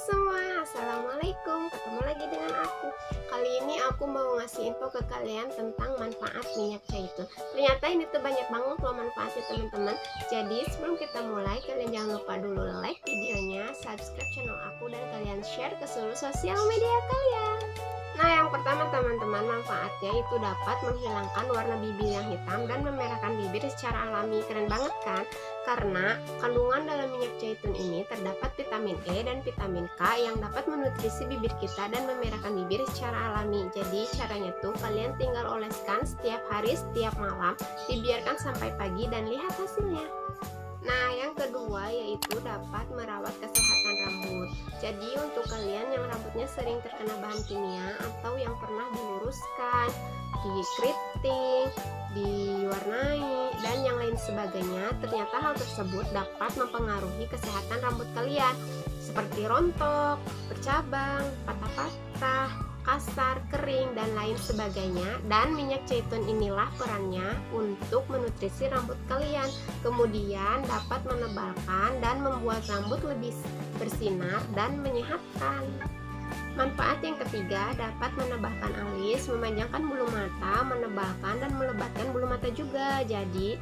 Semua, Assalamualaikum. Ketemu lagi dengan aku. Kali ini aku mau ngasih info ke kalian tentang manfaat minyak zaitun Ternyata ini tuh banyak banget loh manfaatnya teman-teman. Jadi sebelum kita mulai, kalian jangan lupa dulu like videonya Subscribe channel aku dan kalian share ke seluruh sosial media kalian. Nah yang pertama teman-teman manfaatnya itu dapat menghilangkan warna bibir yang hitam dan memerahkan bibir secara alami. Keren banget kan? Karena kandungan dalam minyak zaitun ini terdapat vitamin E dan vitamin K yang dapat menutrisi bibir kita dan memerahkan bibir secara alami Jadi caranya tuh kalian tinggal oleskan setiap hari setiap malam Dibiarkan sampai pagi dan lihat hasilnya Nah, yang kedua yaitu dapat merawat kesehatan rambut. Jadi, kalian yang rambutnya sering terkena bahan kimia atau yang pernah diluruskan, dikeriting, diwarnai, dan yang lain sebagainya, ternyata hal tersebut dapat mempengaruhi kesehatan rambut kalian, seperti rontok, bercabang, patah-patah, kasar, kering, dan lain sebagainya. Dan minyak zaitun inilah perannya untuk menutrisi rambut kalian. Kemudian dapat menebalkan dan membuat rambut lebih bersinar dan menyehatkan Manfaat yang ketiga dapat menambahkan alis, memanjangkan bulu mata, menebalkan dan melebatkan bulu mata juga. Jadi,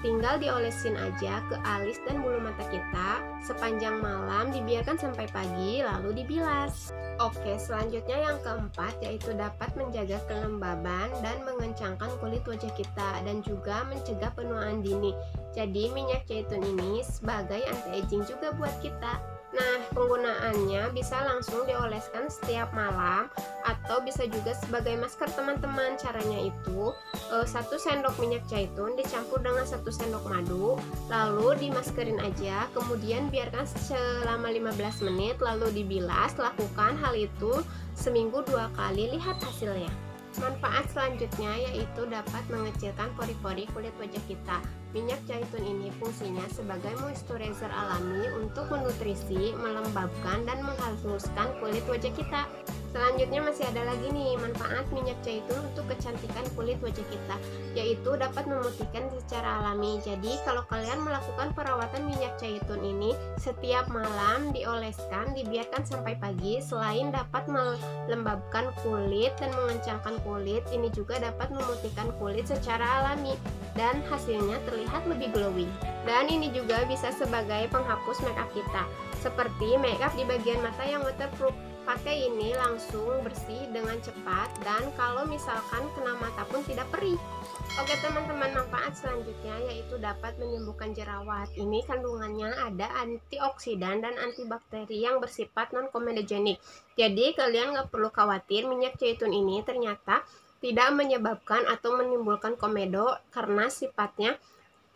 tinggal diolesin aja ke alis dan bulu mata kita sepanjang malam dibiarkan sampai pagi lalu dibilas. Oke, selanjutnya yang keempat yaitu dapat menjaga kelembaban dan mengencangkan kulit wajah kita dan juga mencegah penuaan dini. Jadi minyak zaitun ini sebagai anti-aging juga buat kita. Nah, penggunaannya bisa langsung dioleskan setiap malam atau bisa juga sebagai masker teman-teman. Caranya itu eh, satu sendok minyak zaitun dicampur dengan satu sendok madu, lalu dimaskerin aja, kemudian biarkan selama 15 menit, lalu dibilas. Lakukan hal itu seminggu dua kali, lihat hasilnya. Manfaat selanjutnya yaitu dapat mengecilkan pori-pori kulit wajah kita. Minyak zaitun ini fungsinya sebagai moisturizer alami untuk menutrisi, melembabkan, dan menghaluskan kulit wajah kita. Selanjutnya masih ada lagi nih manfaat minyak zaitun untuk kecantikan kulit wajah kita yaitu dapat memutihkan secara alami. Jadi kalau kalian melakukan perawatan minyak zaitun ini setiap malam dioleskan dibiarkan sampai pagi selain dapat melembabkan kulit dan mengencangkan kulit ini juga dapat memutihkan kulit secara alami dan hasilnya terlihat lebih glowing. Dan ini juga bisa sebagai penghapus makeup kita seperti makeup di bagian mata yang waterproof. Pakai ini langsung bersih dengan cepat dan kalau misalkan kena mata pun tidak perih. Oke teman-teman manfaat selanjutnya yaitu dapat menyembuhkan jerawat. Ini kandungannya ada antioksidan dan antibakteri yang bersifat non komedogenik jadi kalian nggak perlu khawatir minyak zaitun ini ternyata tidak menyebabkan atau menimbulkan komedo karena sifatnya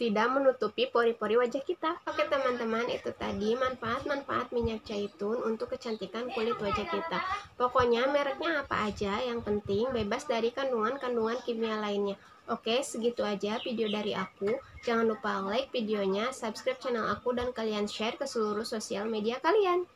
tidak menutupi pori-pori wajah kita. Oke teman-teman, itu tadi manfaat-manfaat minyak zaitun untuk kecantikan kulit wajah kita. Pokoknya mereknya apa aja, yang penting bebas dari kandungan-kandungan kimia lainnya. Oke, segitu aja video dari aku. Jangan lupa like videonya, subscribe channel aku, dan kalian share ke seluruh sosial media kalian.